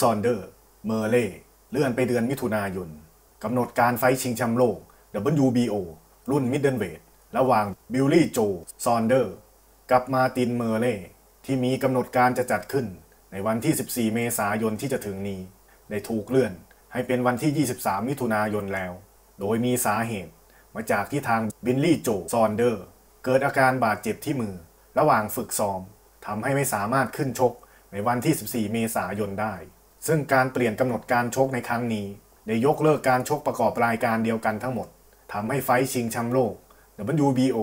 ซอนเดอร์ส เมอร์เรย์เลื่อนไปเดือนมิถุนายน กำหนดการไฟต์ชิงแชมป์โลก WBO รุ่นมิดเดิลเวทระหว่างบิลลี่โจซอนเดอร์ส กับมาร์ตินเมอร์เรย์ที่มีกำหนดการจะจัดขึ้นในวันที่ 14 เมษายนที่จะถึงนี้ ได้ถูกเลื่อนให้เป็นวันที่ 23 มิถุนายนแล้ว โดยมีสาเหตุมาจากที่ทางบิลลี่โจซอนเดอร์ส เกิดอาการบาดเจ็บที่มือ ระหว่างฝึกซ้อมทำให้ไม่สามารถขึ้นชก ในวันที่ 14 เมษายนได้ ซึ่งการเปลี่ยนกำหนดการชกในครั้งนี้ ได้ยกเลิกการชกประกอบรายการเดียวกันทั้งหมดทำให้ไฟต์ชิงแชมป์โลก WBO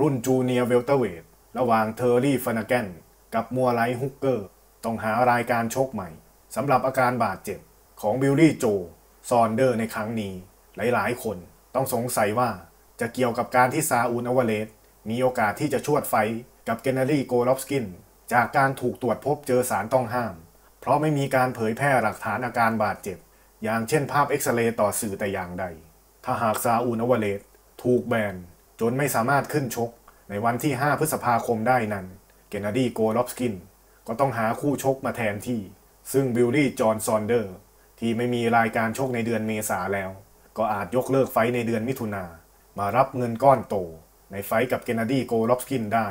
รุ่นจูเนียร์เวลเตอร์เวทระหว่างเทอร์รี่ฟานาแกนกับมัวริซฮุกเกอร์ ต้องหารายการชกใหม่สำหรับอาการบาดเจ็บของบิลลี่โจ ซอนเดอร์สในครั้งนี้ หลายๆ คนต้องสงสัยว่าจะเกี่ยวกับการที่ซาอูลอัลวาเรซมีโอกาสที่จะชวดไฟต์กับเกนนาดี้โกลอฟกิ้น จากการถูกตรวจพบเจอสารต้องห้าม เพราะไม่มีการเผยแพร่หลักฐานอาการบาดเจ็บ อย่างเช่นภาพเอ็กซเรย์ต่อสื่อแต่อย่างใด ถ้าหากซาอูลอัลวาเรซถูกแบนจนไม่สามารถขึ้นชก ในวันที่ 5 พฤษภาคมได้นั้น เกนนาดี้โกลอฟกิ้น ก็ต้องหาคู่ชกมาแทนที่ ซึ่งบิลลี่จอห์นซอนเดอร์ ที่ไม่มีรายการชกในเดือนเมษาแล้ว ก็อาจยกเลิกไฟต์ในเดือนมิถุนามารับเงินก้อนโต ในไฟต์กับเกนนาดี้โกลอฟกิ้นได้